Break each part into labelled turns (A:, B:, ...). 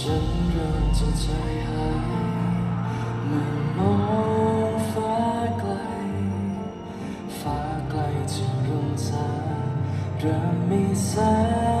A: ฉันเริ่มจะใจหายเมื่อมองฟ้าไกล ฟ้าไกลจะรุ่สางเริ่มมีแสง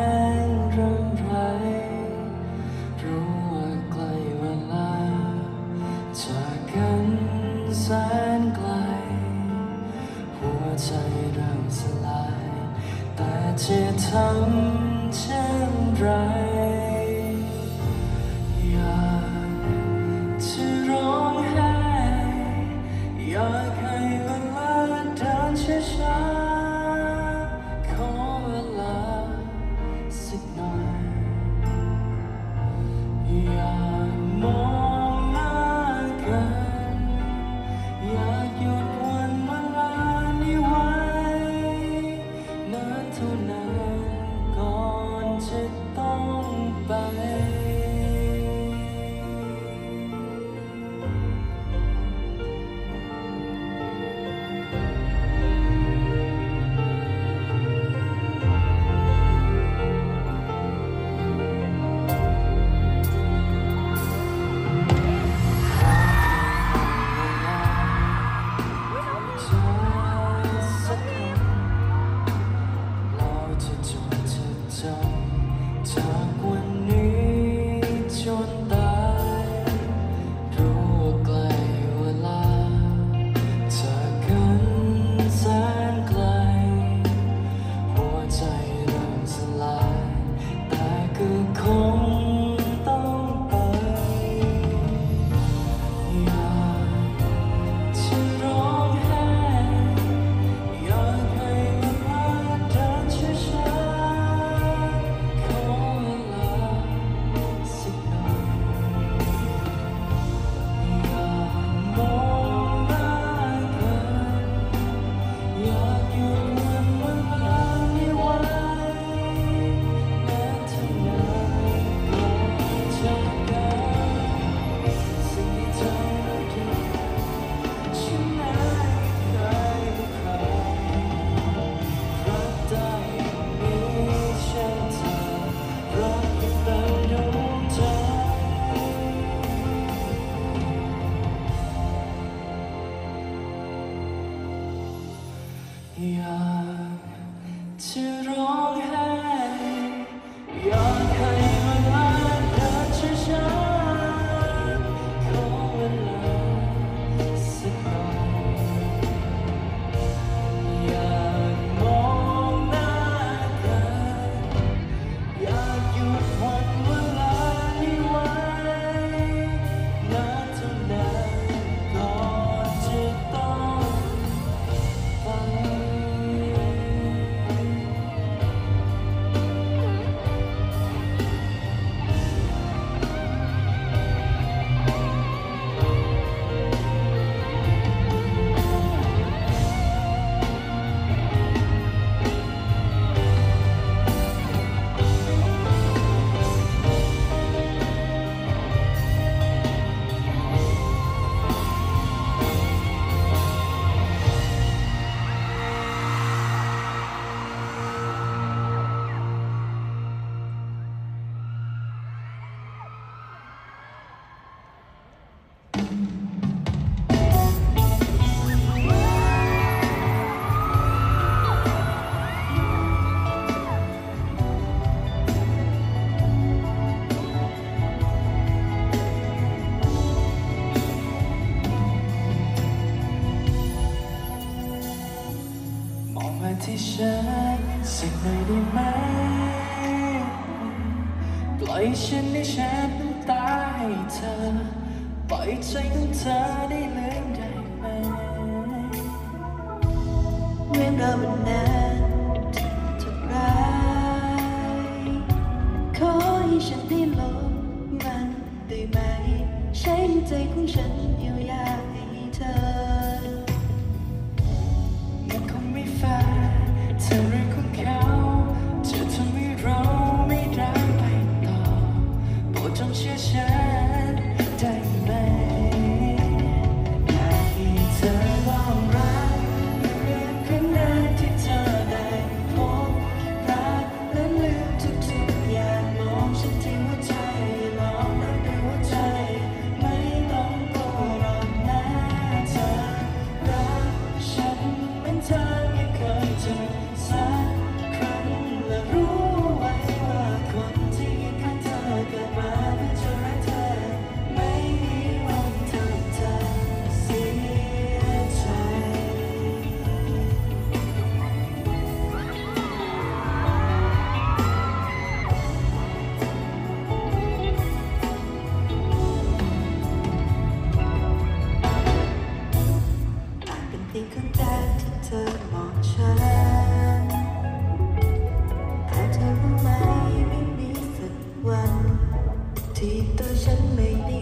A: 一直在进行差半 Yeah. ฉันได้แชร์น้ำตาให้เธอ ปล่อยใจของเธอได้เลืมได้ไหม
B: เมื่อเราวมันนานเท่าไรขอให้ฉันได้ลบมันได้ไหม ใช้ใจของฉันเยียวยา
A: 真美丽。